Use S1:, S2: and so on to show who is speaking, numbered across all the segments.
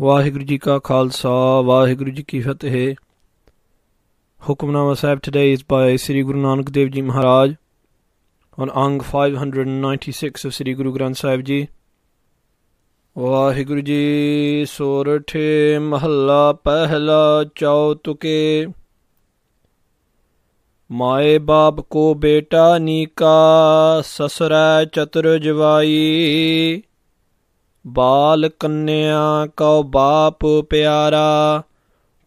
S1: ਵਾਹਿਗੁਰੂ ਜੀ ਕਾ ਖਾਲਸਾ, ਵਾਹਿਗੁਰੂ ਜੀ ਕੀ ਫਤਿਹ। ਹੁਕਮਨਾਮਾ ਸਾਹਿਬ today is by Sri Guru Nanak Dev Ji Maharaj on Ang 596 of Sri Guru Granth Sahib Ji Waheguru ji ਸੋਰਠੇ ਮਹੱਲਾ ਪਹਿਲਾ ਚੌਤੁਕੇ। ਮਾਏ ਬਾਪ ਕੋ ਬੇਟਾ ਨੀਕਾ, ਸਸਰੈ ਚਤੁਰ ਜਵਾਈ ਬਾਲ ਕੰਨਿਆ ਕਉ ਬਾਪ ਪਿਆਰਾ,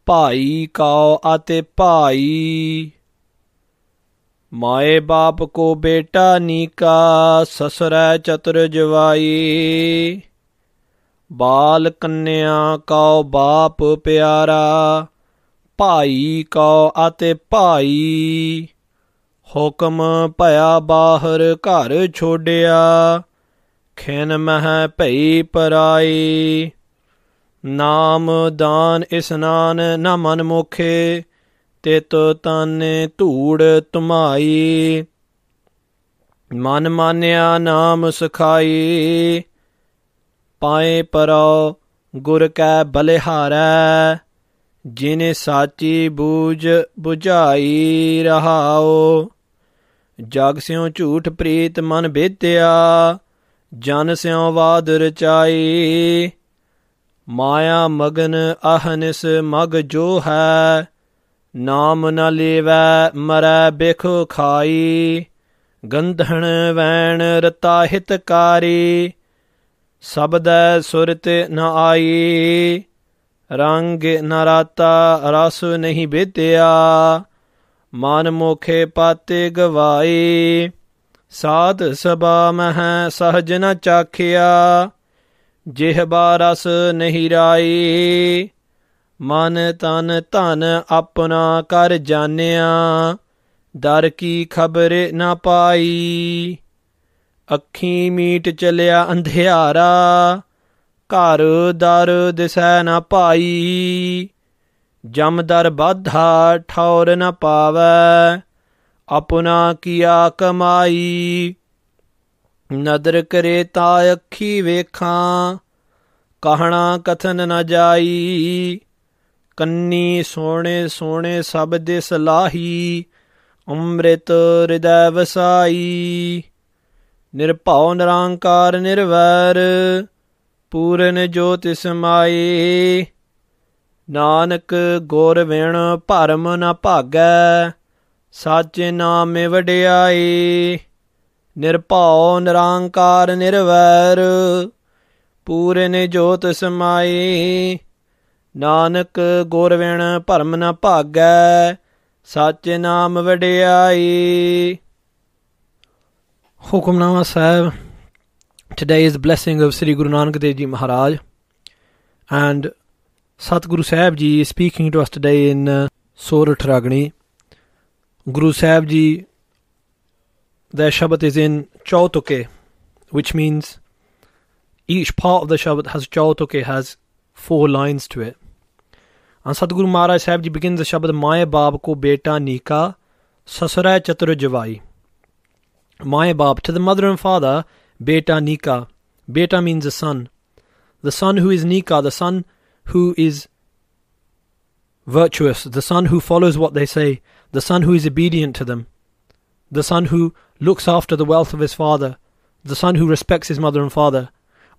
S1: ਭਾਈ ਕਉ ਅਤੇ ਭਾਈ। ਮਾਏ ਬਾਪ ਕੋ ਬੇਟਾ ਨੀਕਾ, ਸਸਰੈ ਚਤੁਰ ਜਵਾਈ। ਬਾਲ ਕੰਨਿਆ ਕਉ ਬਾਪ ਪਿਆਰਾ, ਭਾਈ ਕਉ ਅਤੇ ਭਾਈ। ਹੁਕਮ ਭਇਆ ਬਾਹਰ ਘਰ ਛੋੜਿਆ ਖਿਨ ਮਹਿ ਭਈ ਪਰਾਈ। ਨਾਮ ਦਾਨ ਇਸਨਾਨ ਨਾ ਮਨ ਮੁਖੇ, ਤਿਤ ਤਨ ਧੂੜ ਤੁਮਾਈ ਮਨ ਮਾਨਿਆ ਨਾਮ ਸਖਾਈ, ਪਾਏ ਪਰੋ ਗੁਰ ਕੈ ਬਲਿਹਾਰੈ, ਜਿਨੇ ਸਾਚੀ ਬੂਝ 부ਝਾਈ ਰਹਾਓ ਜਗ ਸਿਉ ਝੂਠ ਪ੍ਰੀਤ ਮਨ ਬੇਤਿਆ ਜਨ ਸਿਉ ਬਾਦ ਰਚਾਈ, ਮਾਇਆ ਮਗਨ ਅਹਨਿਸ ਮਗ ਜੋ ਹੈ, ਨਾਮ ਨ ਲੇਵੈ ਮਰੈ ਬਿਖ ਖਾਈ, ਗੰਧਣ ਵੈਣ ਰਤਾ ਹਿਤਕਾਰੀ ਸਬਦੈ ਸੁਰਤ ਨ ਆਈ, ਰੰਗ ਨ ਰਾਤਾ ਰਸ ਨਹੀਂ ਬਿਤਿਆ, ਮਨ ਮੋਖੇ ਪਾਤੇ ਗਵਾਈ। ਸਾਧ ਸਭਾ ਮਹਿ ਸਹਜ ਨ ਚਾਖਿਆ ਜਿਹਬਾ ਰਸ ਨਹੀਂ ਰਾਈ। ਮਨ ਤਨ ਧਨ ਆਪਣਾ ਕਰ ਜਾਣਿਆ, ਦਰ ਕੀ ਖਬਰ ਨਾ ਪਾਈ। ਅੱਖੀ ਮੀਟ ਚਲਿਆ ਅੰਧਿਆਰਾ, ਘਰ ਦਰ ਦਿਸੈ ਨਾ ਪਾਈ। ਜਮਦਰ ਬਾਧਾ ਠੌਰ ਨਾ ਪਾਵੈ ਆਪਣਾ ਕੀਆ ਕਮਾਈ। ਨਦਰ ਕਰੇ ਤਾ ਅੱਖੀ ਵੇਖਾਂ, ਕਹਣਾ ਕਥਨ ਨ ਜਾਈ। ਕੰਨੀ ਸੋਹਣੇ ਸੋਹਣੇ ਸਭ ਦੇ ਸਲਾਹੀ ਅੰਮ੍ਰਿਤ ਹਿਰਦੈ ਵਸਾਈ। ਨਿਰਭਉ ਨਿਰੰਕਾਰ ਨਿਰਵੈਰ, ਪੂਰਨ ਜੋਤਿ ਸਮਾਈ ਨਾਨਕ ਗੁਰ ਵਿਣ ਭਰਮ ਨ ਭਾਗੈ ਸਾਚੇ ਨਾਮੇ ਵਡਿਆਈ ਨਿਰਭਉ ਨਿਰੰਕਾਰ ਨਿਰਵੈਰ ਪੂਰਨ ਜੋਤ ਸਮਾਈ ਨਾਨਕ ਗੁਰ ਵਿਣ ਭਰਮ ਨ ਭਾਗੈ ਸਾਚੇ ਨਾਮ ਵਡਿਆਈ ਹੁਕਮਨਾਮਾ ਸਾਹਿਬ Today is the blessing of Sri Guru Nanak Dev Ji Maharaj and Satguru Sahib Ji is speaking to us today in uh, Sorat Ragni. Guru Sahib Ji, their Shabad is in Chautuke, which means each part of the Shabad has Chautuke, has four lines to it. And Satguru Maharaj Sahib Ji begins the Shabad, Maye Baab ko beta nika, sasara chatur javai. Maye Baab, to the mother and father, beta nika. Beta means a son. The son who is nika, the son who is virtuous, the son who follows what they say, the son who is obedient to them, the son who looks after the wealth of his father, the son who respects his mother and father.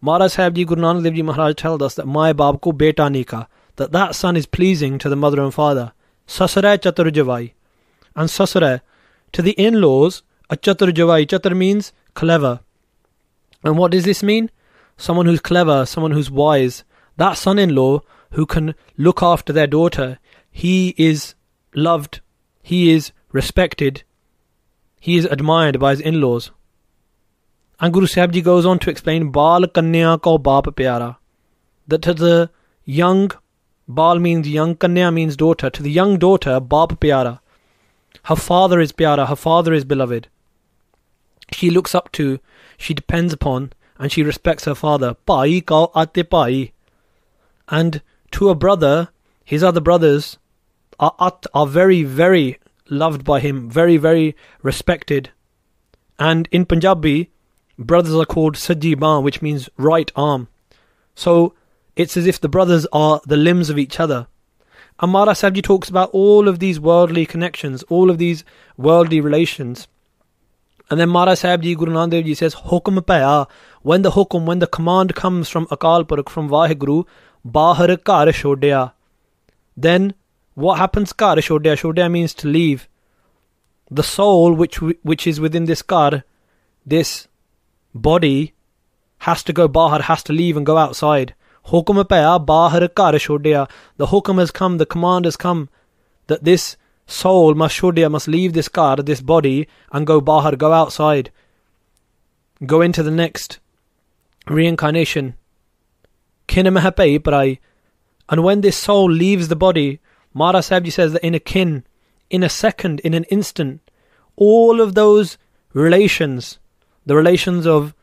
S1: Maharaj Sahib Ji Guru Nanak Dev Ji Maharaj told us that my bab ko beta nika, that that son is pleasing to the mother and father. Sasare chatur javai. And sasare, to the in-laws, a chatur javai. Chatur means clever. And what does this mean? Someone who's clever, someone who's wise. That son in law who can look after their daughter, he is loved, he is respected, he is admired by his in laws. And Guru Sahib Ji goes on to explain Bal Kanya ko Baap Pyara. That to the young, Bal means young, Kanya means daughter. To the young daughter, Baap Pyara. Her father is Pyara, her father is beloved. She looks up to, she depends upon, and she respects her father. Pai kao ate pai. And to a brother, his other brothers are at, are very, very loved by him, very, very respected. And in Punjabi, brothers are called Sajji Baan, which means right arm. So it's as if the brothers are the limbs of each other. Amara Sabji talks about all of these worldly connections, all of these worldly relations. And then Mara Sahib Ji, Guru says, Hukum paya, when the hukum, when the command comes from Akal Purakh, from Vaheguru, Bahar kar shodya. Then what happens kar shodya? Shodya means to leave. The soul which which is within this kar, this body, has to go bahar, has to leave and go outside. Hukum paya bahar kar. The hukum has come, the command has come that this soul must shodya, must leave this kar, this body, and go bahar, go outside. Go into the next reincarnation. Kinamahapai prai. And when this soul leaves the body, Mara Sabji says that in a kin, in a second, in an instant, all of those relations, the relations of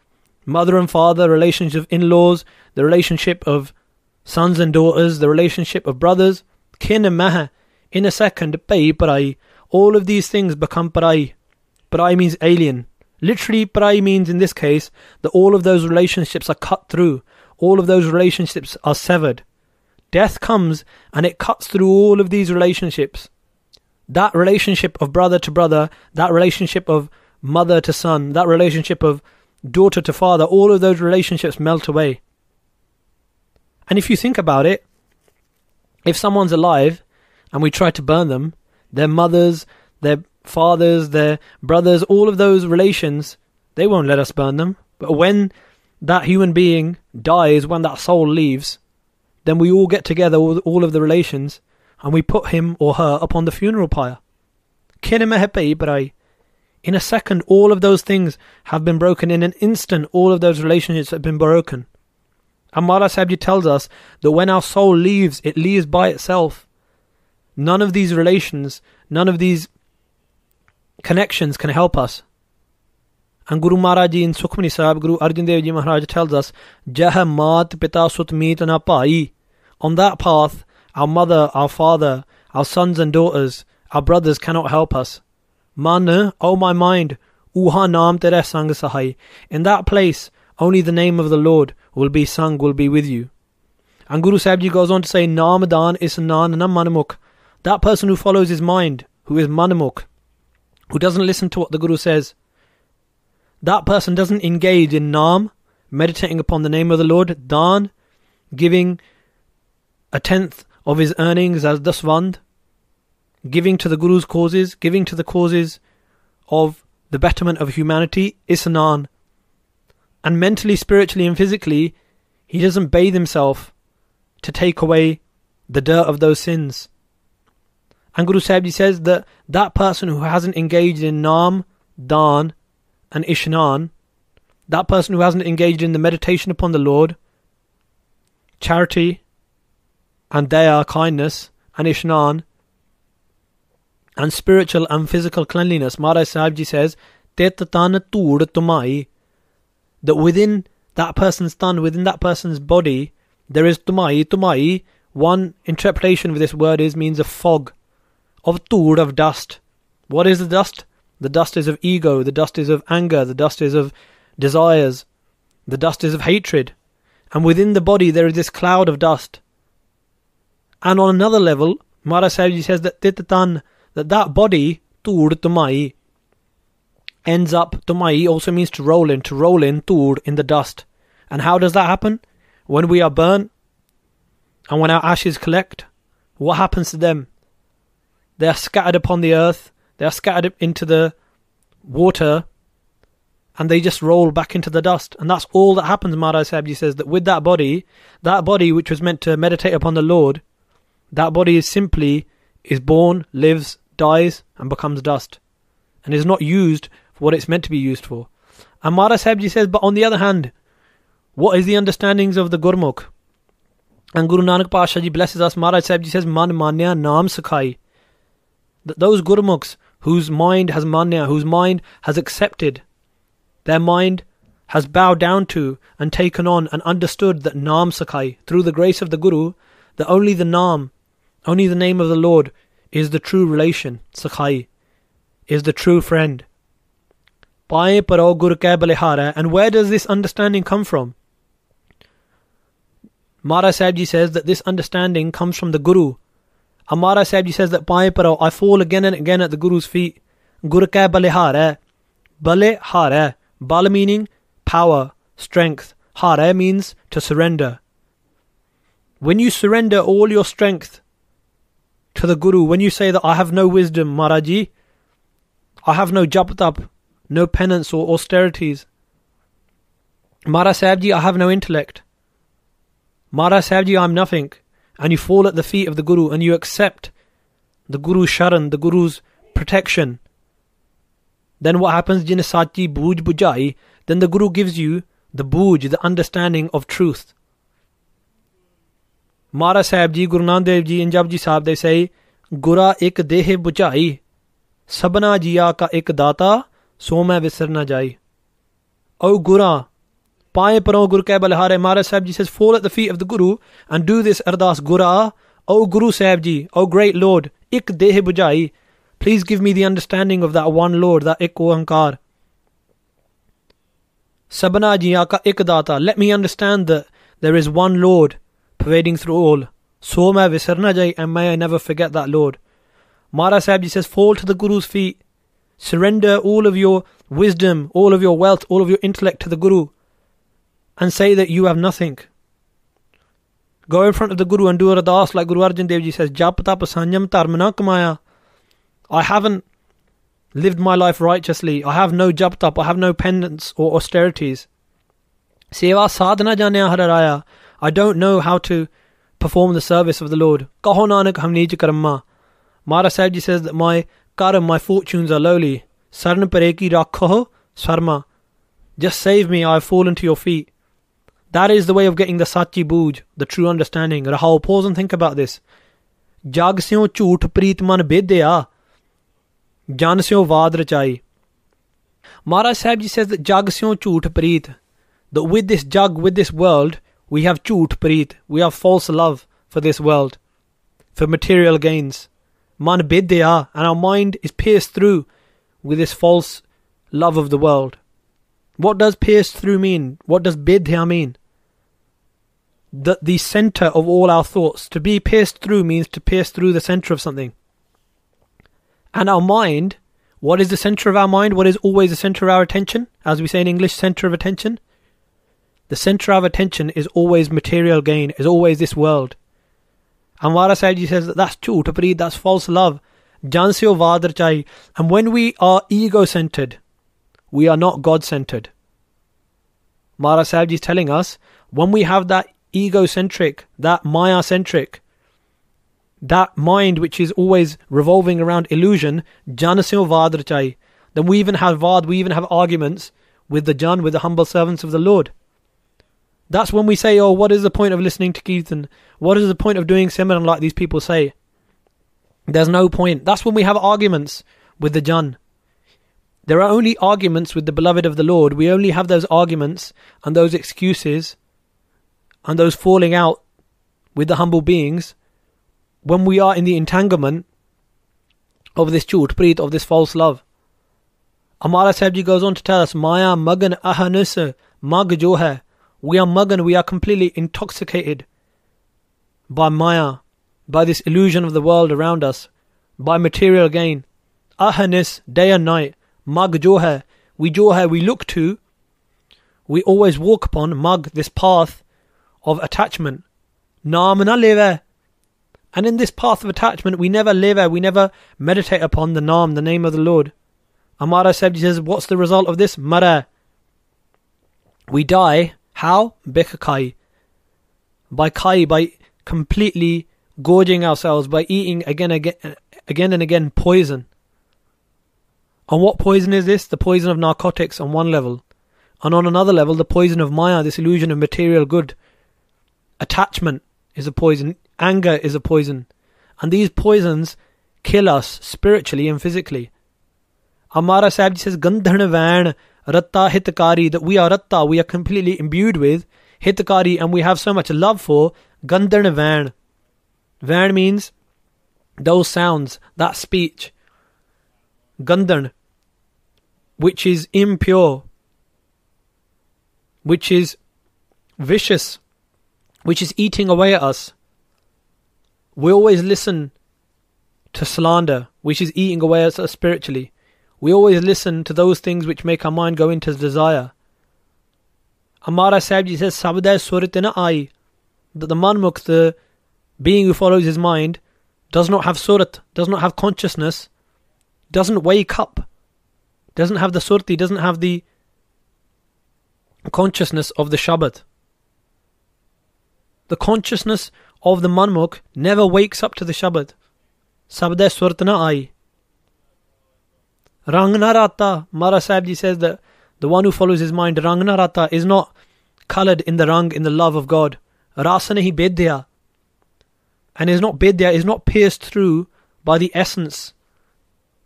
S1: mother and father, relationship of in laws, the relationship of sons and daughters, the relationship of brothers, kin and maha, in a second, pai parai, all of these things become parai. Parai means alien. Literally, parai means in this case that all of those relationships are cut through, all of those relationships are severed. Death comes and it cuts through all of these relationships. That relationship of brother to brother, that relationship of mother to son, that relationship of daughter to father, all of those relationships melt away. And if you think about it, if someone's alive and we try to burn them, their mothers, their fathers, their brothers, all of those relations, they won't let us burn them. But when that human being dies, when that soul leaves, then we all get together, all, all of the relations, and we put him or her upon the funeral pyre. In a second, all of those things have been broken. In an instant, all of those relationships have been broken. And Mala Sabji tells us that when our soul leaves, it leaves by itself. None of these relations, none of these connections can help us. And Guru Maharaj in Sukhmani Sahib, Guru Arjan Dev Ji Maharaj tells us, Jah mat pita sut meet na pai. On that path, our mother, our father, our sons and daughters, our brothers cannot help us. Man, oh my mind, uha naam tere sang sahai. In that place, only the name of the Lord will be sung, will be with you. And Guru Sahib Ji goes on to say, Namadan is nan na manamuk. That person who follows his mind, who is manamuk, who doesn't listen to what the Guru says, that person doesn't engage in Naam, meditating upon the name of the Lord, Dan, giving a tenth of his earnings as dasvand, giving to the Guru's causes, giving to the causes of the betterment of humanity, Isnan. And mentally, spiritually, and physically, he doesn't bathe himself to take away the dirt of those sins. And Guru Sahib says that that person who hasn't engaged in Naam, Dan, and Ishnan, that person who hasn't engaged in the meditation upon the Lord, charity, and daya, kindness, and Ishnan, and spiritual and physical cleanliness, Maharaj Sahibji says, that within that person's tan, within that person's body, there is tumai. Tumai, one interpretation of this word is means a fog of tur, of dust. What is the dust? The dust is of ego, the dust is of anger, the dust is of desires, the dust is of hatred. And within the body there is this cloud of dust. And on another level, Mara says that titatan, that that body, tur tumai, ends up, tumai also means to roll in, to roll in, tur, in the dust. And how does that happen? When we are burnt, and when our ashes collect, what happens to them? They are scattered upon the earth, they are scattered into the water, and they just roll back into the dust. And that's all that happens, Maharaj Sahibji says, that with that body, that body which was meant to meditate upon the Lord, that body is simply, is born, lives, dies, and becomes dust. And is not used for what it's meant to be used for. And Maharaj Sahibji says, but on the other hand, what is the understandings of the Gurmukh? And Guru Nanak Pasha blesses us. Maharaj Sahibji says, Man manya naam sakhai that those gurmukhs whose mind has manya, whose mind has accepted, their mind has bowed down to and taken on and understood that Nam Sakai, through the grace of the Guru, that only the Nam, only the name of the Lord, is the true relation, Sakai, is the true friend. Paro Gurukabalehara, and where does this understanding come from? Mara Sahib says that this understanding comes from the Guru. Amara Sahib says that Paro, I fall again and again at the Guru's feet. Guru ka bale hai. Bale hai. Bal meaning power, strength. Hare means to surrender. When you surrender all your strength to the Guru, when you say that I have no wisdom, Maharaji, I have no jap no penance or austerities. Mara Sahibji, I have no intellect. Mara Sahibji, I'm nothing. And you fall at the feet of the Guru and you accept the Guru's sharan, the Guru's protection. Then what happens? Jin Sachi Buj Bujai. Then the Guru gives you the Buj, the understanding of truth. Mara Sahib Ji, Guru Nanak Dev Ji, and Japji Sahib, they say, Gura ek dehe bujai, sabna jiya ka ek data, so मैं विसर न जाई. O Gura, Paye paro Guru Kaib Alhare Mara Sahib Ji says, Fall at the feet of the Guru and do this Ardas Gura. O Guru Sahib Ji, O great Lord, Ik Dehe Bujai. Please give me the understanding of that one Lord, that Ik Ohankar. Sabana Ji Aka Ik Data. Let me understand that there is one Lord pervading through all. So may Visarna Jai and may I never forget that Lord. Mara Sahib Ji says, Fall to the Guru's feet. Surrender all of your wisdom, all of your wealth, all of your intellect to the Guru and say that you have nothing. Go in front of the Guru and do a ardas like Guru Arjan Dev Ji says, Jap tap sanyam dharma kamaya. I haven't lived my life righteously. I have no jap tap. I have no penance or austerities. Seva sadhana janya hararaya. I don't know how to perform the service of the Lord. Kaho nanak hamnij karma. Mara Sahib Ji says that my karam, my fortunes are lowly. Sarn pareki rakho sarma. Just save me, I have fallen to your feet. That is the way of getting the Sachi Booj, the true understanding. Rahao, pause and think about this. Jag jhoot preet man bedya. Jan syo vaad rachai. Maharaj Sahib says that jag syo jhoot preet. That with this jug, with this world, we have jhoot preet. We have false love for this world. For material gains. Man bedya. And our mind is pierced through with this false love of the world. What does pierce through mean? What does bidya mean? The, the center of all our thoughts. To be pierced through means to pierce through the center of something. And our mind, what is the center of our mind? What is always the center of our attention? As we say in English, center of attention. The center of attention is always material gain, is always this world. And Wara Sahibji says that that's true, to that's false love. Jansio Vadarchai. And when we are ego centered, we are not God centered. Mara Sahib is telling us when we have that egocentric, that Maya centric, that mind which is always revolving around illusion, Janasyo Vadrachai, then we even have Vad, we even have arguments with the Jan, with the humble servants of the Lord. That's when we say, oh, what is the point of listening to Kirtan? What is the point of doing Simran like these people say? There's no point. That's when we have arguments with the Jan. There are only arguments with the beloved of the Lord. We only have those arguments and those excuses and those falling out with the humble beings when we are in the entanglement of this chut, preet, of this false love. Amara Sahib goes on to tell us, Maya magan ahanus mag jo hai. We are magan, we are completely intoxicated by Maya, by this illusion of the world around us, by material gain. Ahanis, day and night. Mug jo hai, we jo hai, we look to, we always walk upon, mug, this path of attachment. And in this path of attachment, we never live, we never meditate upon the Naam, the name of the Lord. Amara Sebji says, What's the result of this? Mara. We die. How? Bikakai. By kai, by completely gorging ourselves, by eating again, again, again and again poison. And what poison is this? The poison of narcotics on one level. And on another level, the poison of Maya, this illusion of material good. Attachment is a poison. Anger is a poison. And these poisons kill us spiritually and physically. Amara Sahib says, Gandharna Van Ratta Hitakari, that we are Ratta, we are completely imbued with Hitakari, and we have so much love for Gandharna Van. Van means those sounds, that speech. Gandharn, which is impure, which is vicious, which is eating away at us. We always listen to slander, which is eating away at us spiritually. We always listen to those things which make our mind go into desire. Amara Sahib says, Sabda Suratina Ai, that the manmuk, the being who follows his mind, does not have surat, does not have consciousness, doesn't wake up, doesn't have the surti, doesn't have the consciousness of the Shabad. The consciousness of the manmuk never wakes up to the Shabad. Sabda Surtana Ai. Rangna Rata, Mara Sahib ji says that the one who follows his mind, Rangna Rata, is not coloured in the rang, in the love of God. Rasa bedya. And is not bedya, is not pierced through by the essence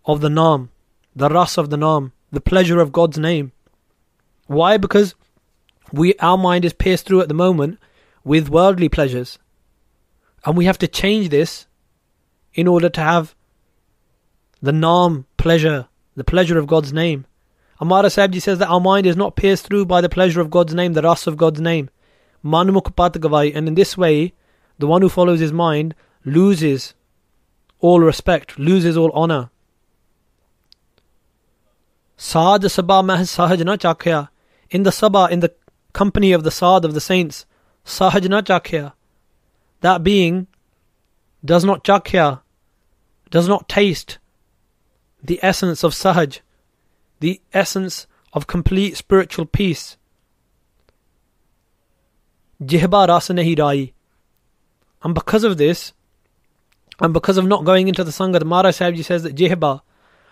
S1: of the Naam, the ras of the Naam, the pleasure of God's name. Why? Because we our mind is pierced through at the moment with worldly pleasures. And we have to change this in order to have the Naam pleasure, the pleasure of God's name. Amara Sahibji says that our mind is not pierced through by the pleasure of God's name, the ras of God's name. And in this way, the one who follows his mind loses all respect, loses all honor. Saad Sabah Mah Sahaj na chakya. In the Sabah, in the company of the Saad of the saints, Sahaj na. That being does not chakya, does not taste the essence of Sahaj, the essence of complete spiritual peace. Jihba ras nahi rai. And because of this, and because of not going into the Sangha, the Mara Sahibji says that Jihba,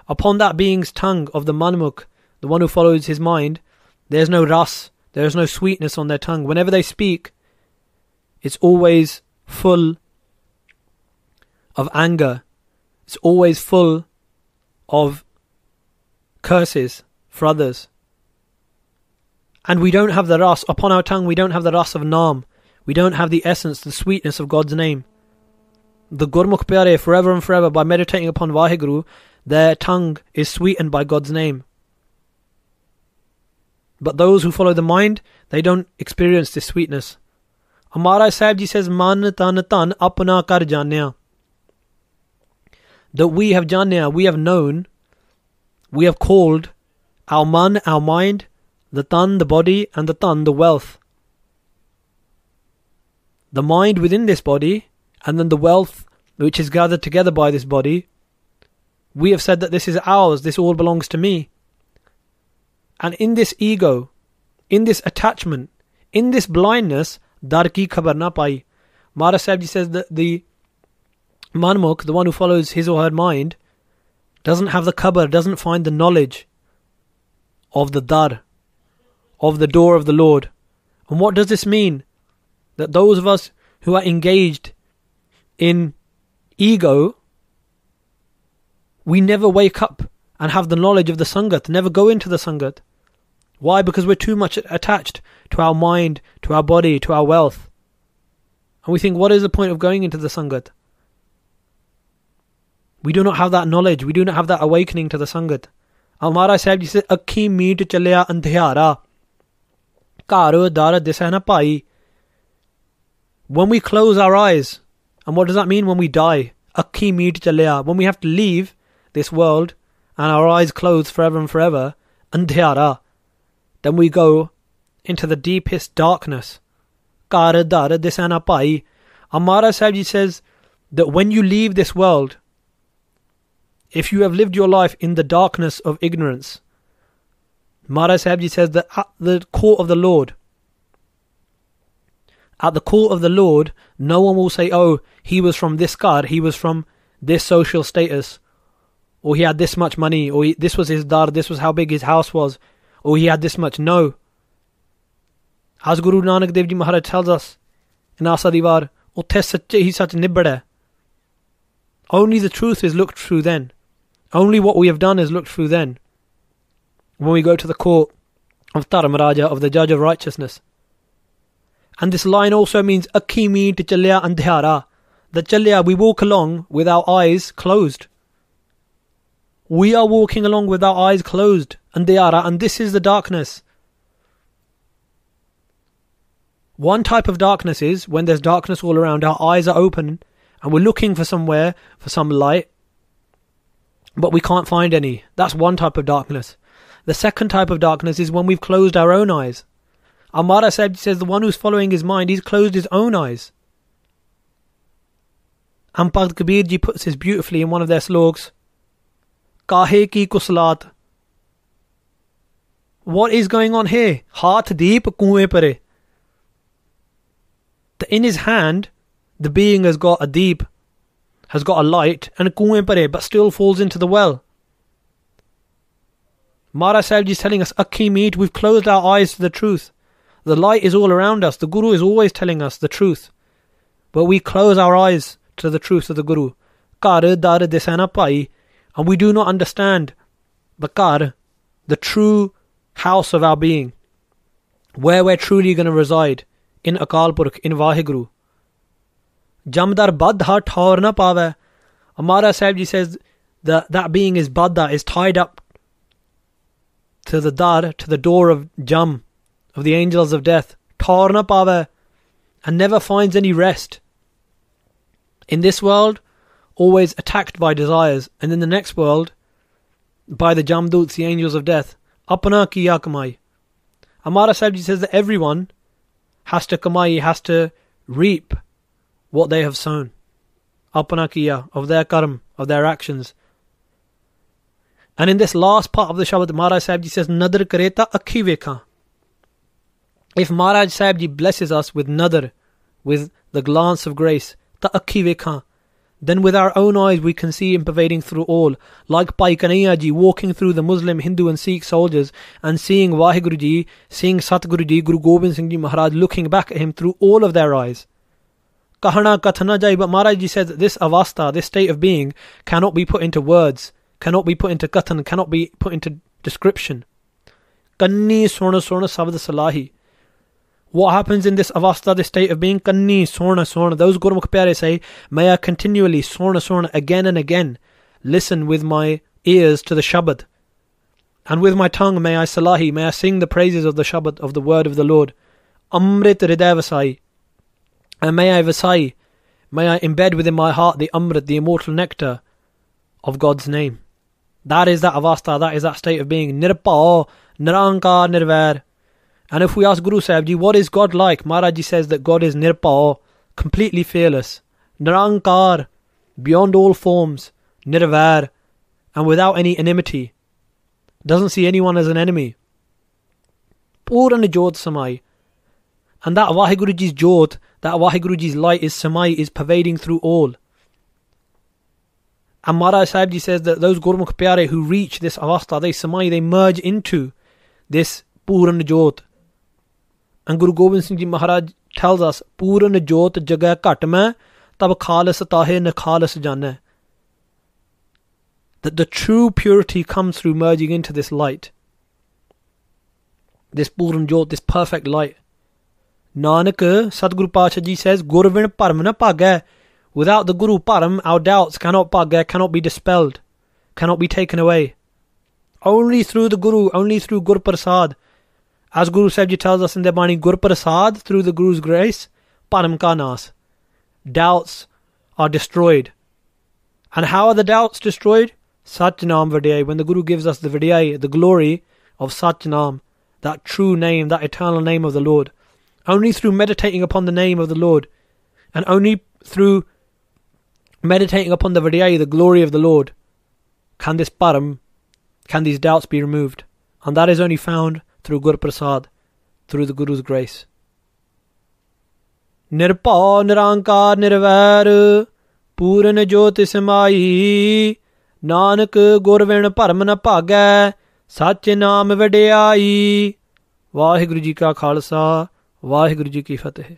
S1: upon that being's tongue of the Manmukh, the one who follows his mind, there is no ras, there is no sweetness on their tongue. Whenever they speak, it's always full of anger. It's always full of curses for others. And we don't have the ras upon our tongue, we don't have the ras of Naam. We don't have the essence, the sweetness of God's name. The Gurmukh Pyare, forever and forever, by meditating upon Vaheguru, their tongue is sweetened by God's name. But those who follow the mind, they don't experience this sweetness. Amara Sahib ji says, Man tan tan apna kar janya. That we have janya, we have known we have called our man, our mind, the tan, the body, and the tan, the wealth. The mind within this body, and then the wealth which is gathered together by this body. We have said that this is ours, this all belongs to me. And in this ego, in this attachment, in this blindness, dar ki khabar na pai. Sahib says that the manmuk, the one who follows his or her mind, doesn't have the khabar, doesn't find the knowledge of the dar, of the door of the Lord. And what does this mean? That those of us who are engaged in ego, we never wake up and have the knowledge of the Sangat, never go into the Sangat. Why? Because we're too much attached to our mind, to our body, to our wealth. And we think, what is the point of going into the Sangat? We do not have that knowledge. We do not have that awakening to the Sangat. Amara Sahib ji said, Akhi andhyara. Karo dara disana pai. When we close our eyes, and what does that mean when we die? Akhi meet. When we have to leave this world, and our eyes close forever and forever, andhyara. Then we go into the deepest darkness. Disana pai. Amara Sahib says that when you leave this world, if you have lived your life in the darkness of ignorance, Maharaj Sahibji says that at the court of the Lord, at the court of the Lord, no one will say, oh, he was from this God, he was from this social status, or he had this much money, or this was his dar, this was how big his house was, or he had this much. No. As Guru Nanak Dev Ji Maharaj tells us in Asa Divar, ਉੱਥੇ ਸੱਚੇ ਹੀ ਸੱਚ ਨਿਬੜ Only the truth is looked through then. Only what we have done is looked through then. When we go to the court of Dharamraja, of the judge of righteousness. And this line also means akimi to chalya andhyara. The chalya, we walk along with our eyes closed. We are walking along with our eyes closed, andhyara, and this is the darkness. One type of darkness is when there's darkness all around, our eyes are open and we're looking for somewhere, for some light, but we can't find any. That's one type of darkness. The second type of darkness is when we've closed our own eyes. Amara Sahib says the one who's following his mind, he's closed his own eyes. And Bhakt Kabir puts this beautifully in one of their slogs. What is going on here? Haath deep kuwe pare. In his hand, the being has got a deep, has got a light and a kuwe pare, but still falls into the well. Mara Sahib is telling us, Akhi meet, we've closed our eyes to the truth. The light is all around us. The Guru is always telling us the truth. But we close our eyes to the truth of the Guru. Kar dar desana pai. And we do not understand the kar, the true house of our being. Where we're truly going to reside. In Akal Purkh, in Vaheguru. Jamdar Badha Thaur na pave. Amara Sahibji says that that being is Badha, is tied up to the dar, to the door of Jam, of the angels of death, Tarna Pava, and never finds any rest. In this world, always attacked by desires, and in the next world, by the Jamduts, the angels of death. Kiya kamai. Amara Sahibji says that everyone has to kamai, has to reap what they have sown. Apana kiya, of their karm, of their actions. And in this last part of the Shabad, Maharaj Sahibji says, Nadar kareta akhi. If Maharaj Sahibji blesses us with nadar, with the glance of grace, ta akhi then with our own eyes we can see him pervading through all, like Bhai walking through the Muslim, Hindu and Sikh soldiers and seeing Waheguru ji, seeing Satguru ji, Guru Gobind Singh ji Maharaj looking back at him through all of their eyes. Kahana kathana jai, but Maharaj ji says that this avastha, this state of being, cannot be put into words cannot be put into katan, cannot be put into description. Kanni sorna sorna sabd salahi. What happens in this avastha, this state of being? Kanni sorna sorna. Those Gurmukh Pyare say, May I continually sorna sorna again and again listen with my ears to the Shabad. And with my tongue may I salahi, may I sing the praises of the Shabad, of the word of the Lord. Amrit Ridavasai. And may I vasai, may I embed within my heart the Amrit, the immortal nectar of God's name. That is that avastha, that is that state of being. Nirpa, Nirankar, Nirvair. And if we ask Guru Sahib Ji, what is God like? Maharaji says that God is Nirpa, completely fearless. Nirankar, beyond all forms. Nirvair, and without any enmity. Doesn't see anyone as an enemy. Puran Jot Samai. And that Vaheguruji's Jod, that Vaheguruji's light is Samai, is pervading through all. And Maharaj Sahib Ji says that those Gurmukh Pyare who reach this avastha, they samai, they merge into this Puran Jot. And Guru Gobind Singh Ji Maharaj tells us, Puran Jot jaga ghat mein, tab khalis tahe ne khalis jane. That the true purity comes through merging into this light. This Puran Jot, this perfect light. Nanak, Sadguru Pacha Ji says, Gurvin parm na bhagay. Without the Guru Param, our doubts cannot bugger, cannot be dispelled, cannot be taken away. Only through the Guru, only through Gur Prasad. As Guru Sahib tells us in the Bani, Gur Prasad, through the Guru's grace, Param Kanas. Doubts are destroyed. And how are the doubts destroyed? Satnam Vidya. When the Guru gives us the Vidya, the glory of Satnam, that true name, that eternal name of the Lord. Only through meditating upon the name of the Lord, and only through meditating upon the Vidya, the glory of the Lord, can this param, can these doubts be removed? And that is only found through Guru Prasad, through the Guru's grace. ਨਿਰਭਉ ਨਿਰੰਕਾਰ ਨਿਰਵੈਰ ਪੂਰਨ ਜੋਤਿ ਸਮਾਈ ਨਾਨਕ ਗੁਰ ਵਿਣ ਭਰਮ ਨ ਭਾਗੈ ਸੱਚ ਨਾਮ ਵਡਿਆਈ ਵਾਹਿਗੁਰੂ ਜੀ ਕਾ ਖਾਲਸਾ ਵਾਹਿਗੁਰੂ ਜੀ ਕੀ ਫਤਿਹ